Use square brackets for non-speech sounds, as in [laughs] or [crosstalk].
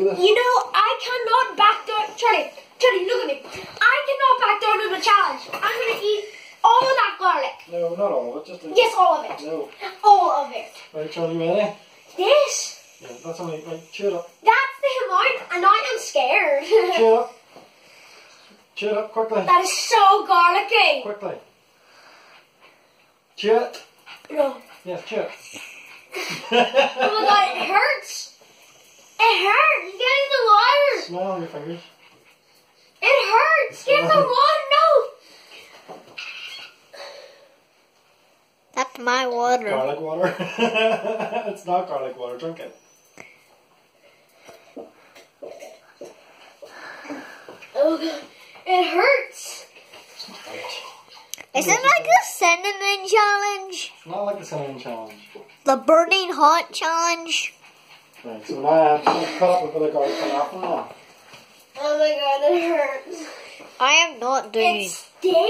You know, I cannot back down. Charlie, Charlie, look at me. I cannot back down to the challenge. I'm gonna eat all of that garlic. No, not all of it. Just Yes, all of it. No. All of it. Right, Charlie, ready? This. Yeah, that's only. Right, cheer it up. That's the amount, and I am scared. Cheer it [laughs] up. Cheer it up quickly. that is so garlicky. Quickly. Cheer it. No. Yes, cheer it. [laughs] Oh my god, it hurts. It hurts. Get in the water. Smell on your fingers. It hurts. Get in the water. No. That's my water. Garlic water. [laughs] it's not garlic water. Drink it. Oh god. It hurts. Is it like a cinnamon challenge? It's not like the cinnamon challenge. The burning hot challenge? Right, so now I have to cut up a bit of garlic and apple now. Oh my god, it hurts. I am not doing It stings.